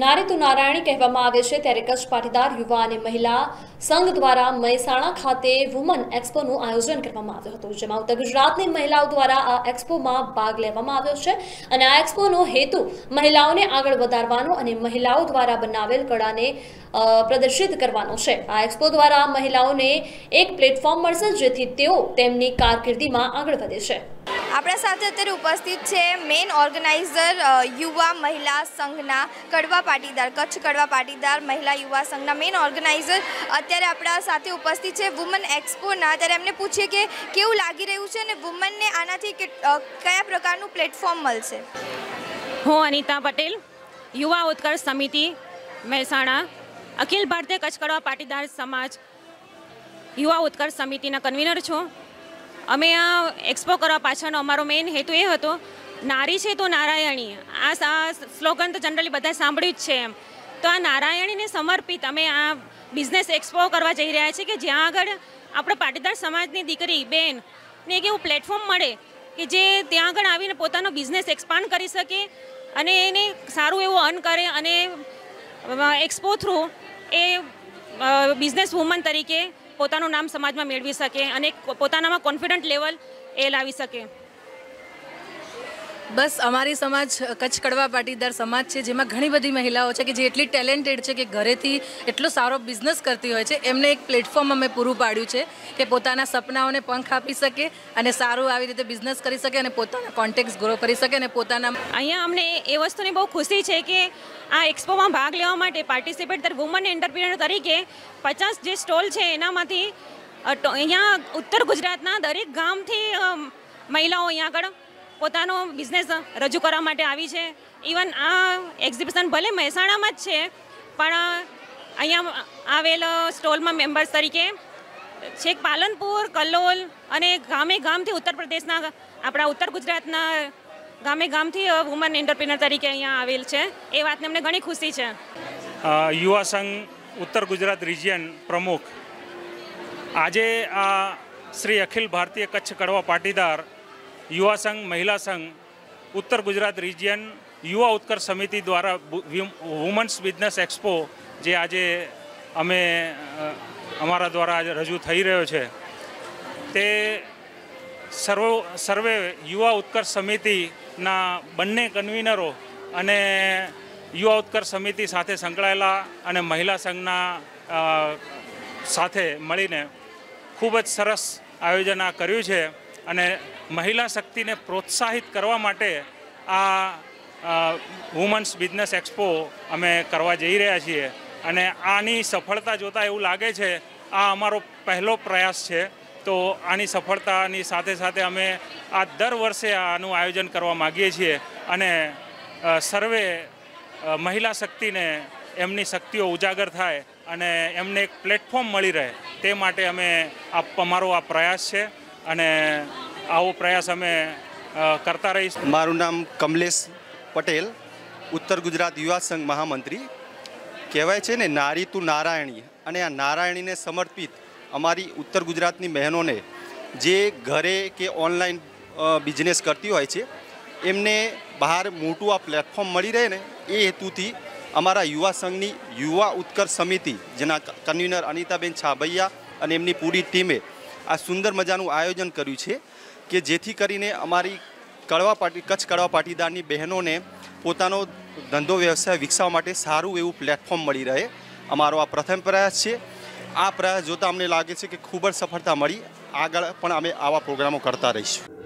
નારી તો નારાયણી કહેવામાં આવે છે ત્યારે કચ્છ પાટીદાર યુવા અને મહિલા સંઘ દ્વારા મહેસાણા ખાતે વુમન એક્સપોનું આયોજન કરવામાં આવ્યું હતું, જેમાં ઉત્તર ગુજરાતની મહિલાઓ દ્વારા આ એક્સપોમાં ભાગ લેવામાં આવ્યો છે અને આ એક્સપોનો હેતુ મહિલાઓને આગળ વધારવાનો અને મહિલાઓ દ્વારા બનાવેલ કળાને પ્રદર્શિત કરવાનો છે. આ એક્સપો દ્વારા મહિલાઓને એક પ્લેટફોર્મ મળશે જેથી તેઓ તેમની કારકિર્દીમાં આગળ વધે છે. આપણા સાથે અત્યારે ઉપસ્થિત છે મેઇન ઓર્ગેનાઇઝર યુવા મહિલા સંઘના કડવા પાટીદાર, કચ્છ કડવા પાટીદાર મહિલા યુવા સંઘના મેન ઓર્ગેનાઇઝર અત્યારે આપણા સાથે ઉપસ્થિત છે વુમન એક્સપોના ત્યારે એમને પૂછીએ કે કેવું લાગી રહ્યું છે અને વુમનને આનાથી કયા પ્રકારનું પ્લેટફોર્મ મળશે? હું અનિતા પટેલ, યુવા ઉત્કર્ષ સમિતિ, મહેસાણા, અખિલ ભારતીય કચ્છ કડવા પાટીદાર સમાજ, યુવા ઉત્કર્ષ સમિતિના કન્વીનર છું. અમે આ એક્સપો કરવા પાછળનો અમારો મેઇન હેતુ એ હતો, નારી છે તો નારાયણી. આ સ્લોગન તો જનરલી બધા સાંભળ્યું જ છે એમ. તો આ નારાયણીને સમર્પિત અમે આ બિઝનેસ એક્સપો કરવા જઈ રહ્યા છીએ કે જ્યાં આગળ આપણે પાટીદાર સમાજની દીકરી, બેન, ને એક એવું પ્લેટફોર્મ મળે કે જે ત્યાં આગળ આવીને પોતાનો બિઝનેસ એક્સપાન્ડ કરી શકે અને એને સારું એવું અર્ન કરે અને expo through a business woman તરીકે પોતાનું નામ સમાજમાં મેળવી શકે અને પોતાનામાં કોન્ફિડન્ટ લેવલ એ લાવી શકે. બસ અમારી સમાજ, કચ્છ કડવા પાટીદાર સમાજ છે, જેમાં ઘણી બધી મહિલાઓ છે કે જે એટલી ટેલેન્ટેડ છે કે ઘરેથી એટલો સારો બિઝનેસ કરતી હોય છે, એમને એક પ્લેટફોર્મ અમે પૂરું પાડ્યું છે કે પોતાના સપનાઓને પંખ આપી શકે અને સારું આવી રીતે બિઝનેસ કરી શકે અને પોતાના કોન્ટેક્ટ ગ્રો કરી શકે અને પોતાના અહીંયા અમને એ વસ્તુની બહુ ખુશી છે કે આ એક્સપોમાં ભાગ લેવા માટે પાર્ટિસિપેટ વુમન એન્ટરપ્રિનર તરીકે પચાસ જે સ્ટોલ છે એનામાંથી અહીંયા ઉત્તર ગુજરાતના દરેક ગામથી મહિલાઓ અહીંયા આગળ પોતાનો બિઝનેસ રજૂ કરવા માટે આવી છે. ઇવન આ એક્ઝિબિશન ભલે મહેસાણામાં જ છે, પણ અહીંયા આવેલ સ્ટોલમાં મેમ્બર્સ તરીકે છેક પાલનપુર, કલ્લોલ અને ગામે ગામથી ઉત્તર પ્રદેશના, આપણા ઉત્તર ગુજરાતના ગામે ગામથી વુમન એન્ટરપ્રિનર તરીકે અહીંયા આવેલ છે. એ વાતને અમને ઘણી ખુશી છે. યુવા સંઘ ઉત્તર ગુજરાત રિજિયન પ્રમુખ. આજે આ શ્રી અખિલ ભારતીય કચ્છ કડવા પાટીદાર યુવા સંઘ, મહિલા સંઘ, ઉત્તર ગુજરાત રિજિયન, યુવા ઉત્કર્ષ સમિતિ દ્વારા વુમન્સ બિઝનેસ એક્સપો જે આજે, અમે અમારા દ્વારા આજે રજૂ થઈ રહ્યો છે. તે સર્વ, સર્વે યુવા ઉત્કર્ષ સમિતિના બંને કન્વીનરો અને યુવા ઉત્કર્ષ સમિતિ સાથે સંકળાયેલા અને મહિલા સંઘના સાથે મળીને ખૂબ જ સરસ આયોજન આ કર્યું છે. અને મહિલા શક્તિને પ્રોત્સાહિત કરવા માટે આ વુમન્સ બિઝનેસ એક્સપો અમે કરવા જઈ રહ્યા છીએ. અને આની સફળતા જોતાં એવું લાગે છે, આ અમારો પહેલો પ્રયાસ છે. તો આની સફળતાની સાથે સાથે અમે આ દર વર્ષે આનું આયોજન કરવા માગીએ છીએ. અને સર્વે મહિલા શક્તિને એમની શક્તિઓ ઉજાગર થાય અને એમને એક પ્લેટફોર્મ મળી રહે. તે માટે અમે આ, અમારો આ પ્રયાસ છે. અને આવો પ્રયાસ અમે કરતા રહીશું. મારું નામ કમલેશ પટેલ, ઉત્તર ગુજરાત યુવા સંઘ મહામંત્રી. કહેવાય છે ને, નારી તું નારાયણી. અને આ નારાયણીને સમર્પિત અમારી ઉત્તર ગુજરાતની બહેનોને જે ઘરે કે ઓનલાઈન બિઝનેસ કરતી હોય છે, એમને બહાર મોટું આ પ્લેટફોર્મ મળી રહે ને, એ હેતુથી અમારા યુવા સંઘની યુવા ઉત્કર્ષ સમિતિ, જેના કન્વીનર અનિતાબેન છાબૈયા અને એમની પૂરી ટીમે આ સુંદર મજાનું આયોજન કર્યું છે કે જેથી કરીને અમારી કડવા પાટી, કચ્છ કડવા પાટીદારની બહેનોને પોતાનો ધંધો વ્યવસાય વિકસાવવા માટે સારું એવું પ્લેટફોર્મ મળી રહે. અમારો આ પ્રથમ પ્રયાસ છે. આ પ્રયાસ જોતાં અમને લાગે છે કે ખૂબ જ સફળતા મળી. આગળ પણ અમે આવા પ્રોગ્રામો કરતા રહીશું.